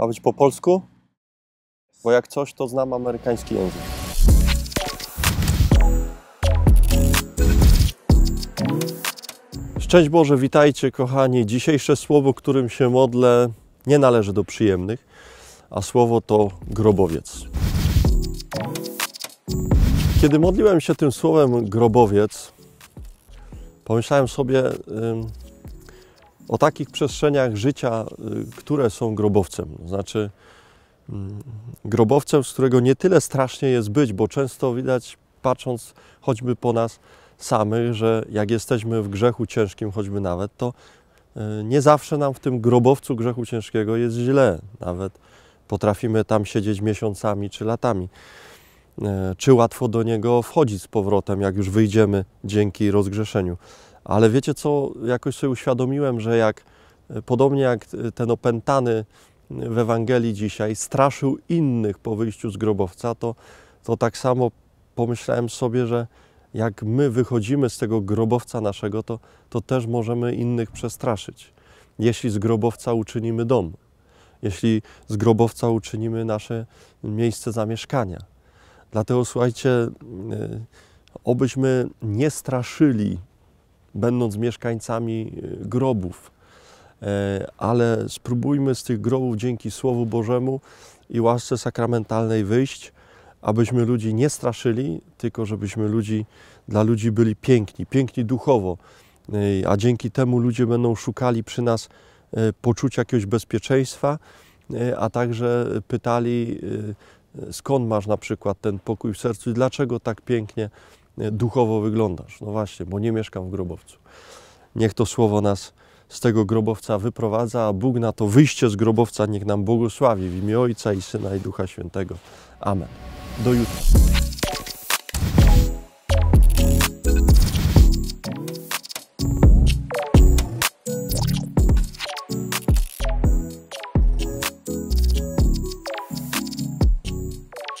Ma być po polsku? Bo jak coś, to znam amerykański język. Szczęść Boże, witajcie kochani. Dzisiejsze słowo, którym się modlę, nie należy do przyjemnych, a słowo to grobowiec. Kiedy modliłem się tym słowem grobowiec, pomyślałem sobie o takich przestrzeniach życia, y, które są grobowcem. Znaczy, ym, grobowcem, z którego nie tyle strasznie jest być, bo często widać, patrząc choćby po nas samych, że jak jesteśmy w grzechu ciężkim, choćby nawet, to y, nie zawsze nam w tym grobowcu grzechu ciężkiego jest źle. Nawet potrafimy tam siedzieć miesiącami czy latami. E, czy łatwo do niego wchodzić z powrotem, jak już wyjdziemy dzięki rozgrzeszeniu. Ale wiecie co, jakoś sobie uświadomiłem, że jak e, podobnie jak ten opętany w Ewangelii dzisiaj straszył innych po wyjściu z grobowca, to, to tak samo pomyślałem sobie, że jak my wychodzimy z tego grobowca naszego, to, to też możemy innych przestraszyć. Jeśli z grobowca uczynimy dom, jeśli z grobowca uczynimy nasze miejsce zamieszkania. Dlatego słuchajcie, y, obyśmy nie straszyli, będąc mieszkańcami y, grobów, y, ale spróbujmy z tych grobów dzięki Słowu Bożemu i łasce sakramentalnej wyjść, abyśmy ludzi nie straszyli, tylko żebyśmy ludzi, dla ludzi byli piękni, piękni duchowo, a dzięki temu ludzie będą szukali przy nas poczucia jakiegoś bezpieczeństwa, a także pytali, skąd masz na przykład ten pokój w sercu i dlaczego tak pięknie e, duchowo wyglądasz. No właśnie, bo nie mieszkam w grobowcu. Niech to słowo nas z tego grobowca wyprowadza, a Bóg na to wyjście z grobowca niech nam błogosławi w imię Ojca i Syna i Ducha Świętego. Amen. Do jutra.